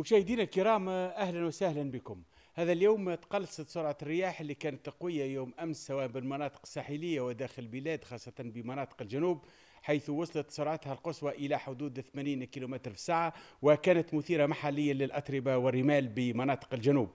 مشاهدينا الكرام أهلا وسهلا بكم. هذا اليوم تقلصت سرعة الرياح اللي كانت قوية يوم أمس سواء بالمناطق الساحلية وداخل البلاد خاصة بمناطق الجنوب حيث وصلت سرعتها القصوى إلى حدود 80 كم في الساعة وكانت مثيرة محليا للأتربة والرمال بمناطق الجنوب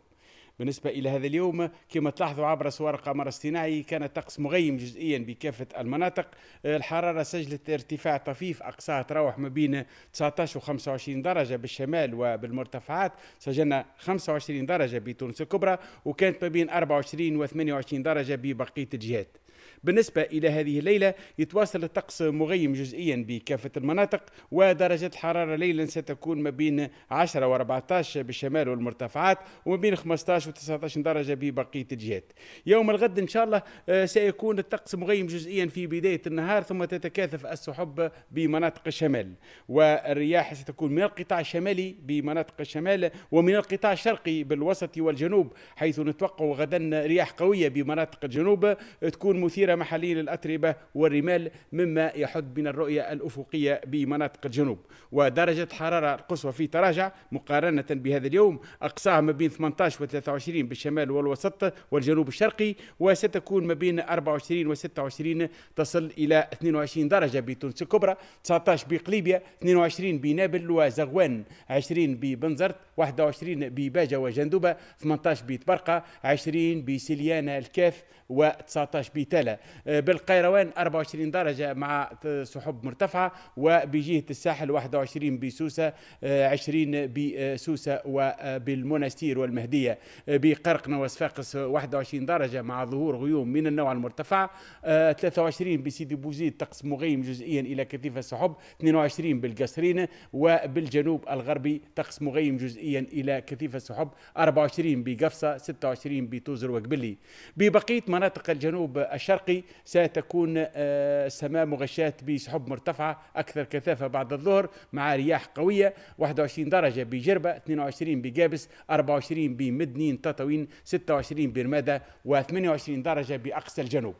بالنسبة إلى هذا اليوم كما تلاحظوا عبر صور قمر اصطناعي كان الطقس مغيم جزئيا بكافة المناطق. الحرارة سجلت ارتفاع طفيف أقصاها تراوح ما بين 19 و 25 درجة بالشمال وبالمرتفعات. سجلنا 25 درجة بتونس الكبرى وكانت ما بين 24 و 28 درجة ببقية الجهات. بالنسبة إلى هذه الليلة يتواصل الطقس مغيم جزئيا بكافة المناطق ودرجة الحرارة ليلا ستكون ما بين 10 و 14 بالشمال والمرتفعات وما بين 15 و 19 درجة ببقية الجهات. يوم الغد إن شاء الله آه، سيكون الطقس مغيم جزئيا في بداية النهار ثم تتكاثف السحب بمناطق الشمال والرياح ستكون من القطاع الشمالي بمناطق الشمال ومن القطاع الشرقي بالوسط والجنوب حيث نتوقع غدا رياح قوية بمناطق الجنوب تكون مثيرة محلية للأتربة والرمال مما يحد من الرؤية الأفقية بمناطق الجنوب. ودرجة الحرارة القصوى في تراجع مقارنة بهذا اليوم أقصاها ما بين 18 و 23 بالشمال والوسط والجنوب الشرقي وستكون ما بين 24 و 26 تصل إلى 22 درجة بتونس الكبرى 19 بقليبيا 22 بنابل وزغوان 20 ببنزرت 21 بباجة وجندوبة 18 بتبرقة 20 بسليانة الكاف و19 بتالا. آه، بالقيروان 24 درجة مع سحب مرتفعة وبجهة الساحل 21 بسوسة 20 آه، بسوسة وبالمنستير والمهدية آه، بقرقنة وصفاقس 21 درجة مع ظهور غيوم من النوع المرتفع 23 بسيدي بوزيد طقس مغيم جزئيا إلى كثيف السحب 22 بالقصرين وبالجنوب الغربي طقس مغيم جزئيا إلى كثيف السحب 24 بقفصة 26 بتوزر وقبلي. ببقية مناطق الجنوب الشرقي ستكون السماء آه، مغشاة بسحب مرتفعة أكثر كثافة بعد الظهر مع رياح قوية 21 درجة بجربة 22 بقابس 24 بمدنين تطاوين 26 برمادة و28 درجة بأقصى الجنوب.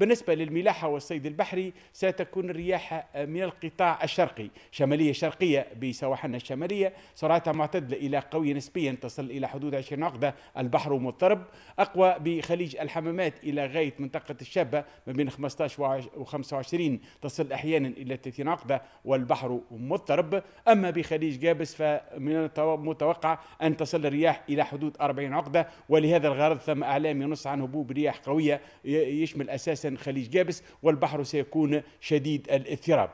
بالنسبة للملاحة والصيد البحري ستكون الرياح من القطاع الشرقي. شمالية شرقية بسواحلنا الشمالية سرعتها معتدلة إلى قوية نسبيا تصل إلى حدود 20 عقدة. البحر مضطرب أقوى بخليج الحمامات إلى غاية منطقة الشابة ما بين 15 و 25 تصل أحيانا إلى 30 عقدة والبحر مضطرب. أما بخليج جابس فمن المتوقع أن تصل الرياح إلى حدود 40 عقدة ولهذا الغرض ثم أعلام ينص عن هبوب رياح قوية يشمل أساسا خليج جابس والبحر سيكون شديد الاضطراب.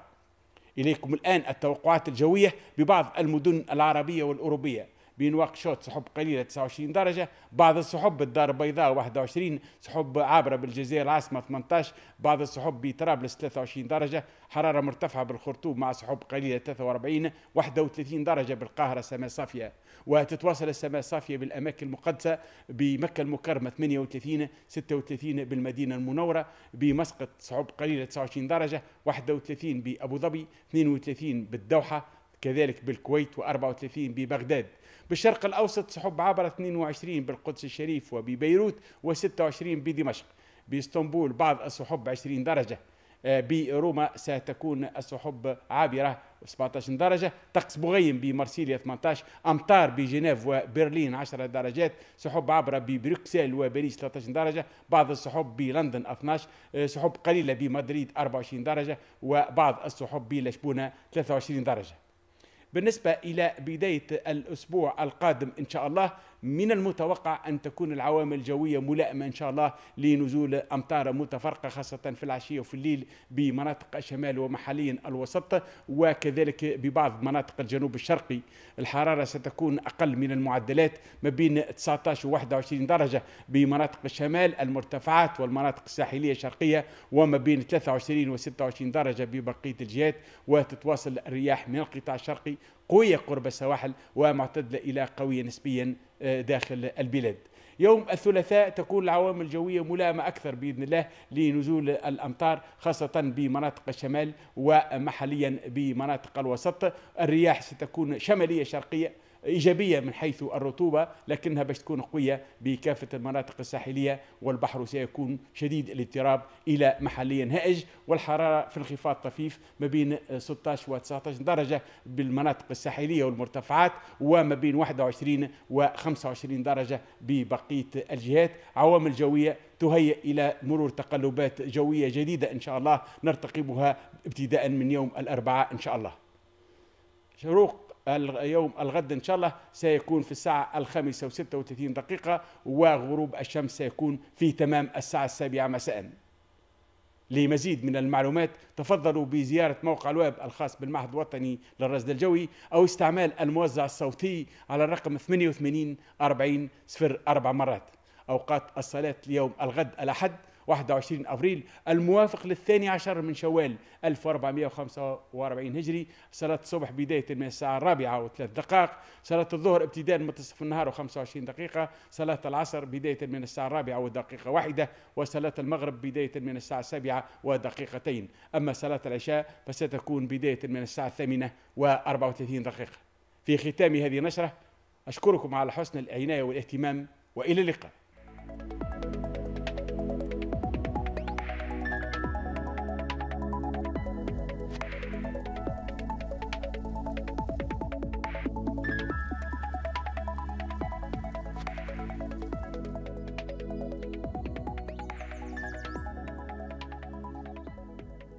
إليكم الآن التوقعات الجوية ببعض المدن العربية والأوروبية. بنواكشوط سحب قليلة 29 درجة بعض السحب بالدار البيضاء 21 سحب عابرة بالجزائر العاصمة 18 بعض السحب بطرابلس 23 درجة حرارة مرتفعة بالخرطوم مع سحب قليلة 43 31 درجة بالقاهرة سماء صافية. وتتواصل السماء الصافية بالأماكن المقدسة بمكة المكرمة 38 36 بالمدينة المنورة بمسقط صعوب قليلة 29 درجة 31 بأبو ظبي 32 بالدوحة كذلك بالكويت و34 ببغداد. بالشرق الأوسط سحب عبر 22 بالقدس الشريف وببيروت و26 بدمشق. بإسطنبول بعض السحب 20 درجة. آه، بروما ستكون السحب عابرة 17 درجة. طقس مغيم بمارسيليا 18 أمطار بجنيف وبرلين 10 درجات. سحب عابرة ببروكسل وباريس 13 درجة. بعض السحب بلندن 12 آه، سحب قليلة بمدريد 24 درجة. وبعض السحب بلشبونة 23 درجة. بالنسبة إلى بداية الأسبوع القادم إن شاء الله. من المتوقع أن تكون العوامل الجوية ملائمة إن شاء الله لنزول أمطار متفرقة خاصة في العشية وفي الليل بمناطق الشمال ومحليا الوسط وكذلك ببعض مناطق الجنوب الشرقي. الحرارة ستكون أقل من المعدلات ما بين 19 و 21 درجة بمناطق الشمال المرتفعات والمناطق الساحلية الشرقية وما بين 23 و 26 درجة ببقية الجهات. وتتواصل الرياح من القطاع الشرقي قوية قرب السواحل ومعتدلة إلى قوية نسبيا داخل البلاد. يوم الثلاثاء تكون العوامل الجوية ملائمة أكثر بإذن الله لنزول الأمطار خاصة بمناطق الشمال ومحليا بمناطق الوسط. الرياح ستكون شمالية شرقية إيجابية من حيث الرطوبة لكنها باش تكون قوية بكافة المناطق الساحلية والبحر سيكون شديد الاضطراب إلى محليا هائج والحرارة في انخفاض طفيف ما بين 16 و 19 درجة بالمناطق الساحلية والمرتفعات وما بين 21 و 25 درجة ببقية الجهات. عوامل جوية تهيئ إلى مرور تقلبات جوية جديدة إن شاء الله نرتقبها ابتداء من يوم الأربعاء إن شاء الله. شروق. اليوم الغد إن شاء الله سيكون في الساعة الخامسة وستة وثلاثين دقيقة وغروب الشمس سيكون في تمام الساعة السابعة مساءً. لمزيد من المعلومات تفضلوا بزيارة موقع الويب الخاص بالمعهد الوطني للرصد الجوي أو استعمال الموزع الصوتي على الرقم 88 40 صفر أربع مرات. أوقات الصلاة اليوم الغد الأحد 21 أبريل الموافق للثاني عشر من شوال 1445 هجري صلاة الصبح بداية من الساعة الرابعة وثلاث دقائق صلاة الظهر ابتداء من منتصف النهار و25 دقيقة صلاة العصر بداية من الساعة الرابعة ودقيقة واحدة وصلاة المغرب بداية من الساعة السابعة ودقيقتين. أما صلاة العشاء فستكون بداية من الساعة الثامنة و34 دقيقة. في ختام هذه النشرة أشكركم على حسن العناية والاهتمام وإلى اللقاء.